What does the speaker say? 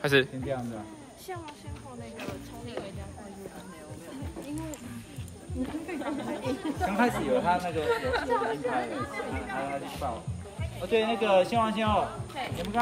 开始。先这样子啊。先王先后那个从你为家快速的没有没有，因为刚开始有他那个有有拍的，他他去报。哦，对，那个先王先后，你们刚。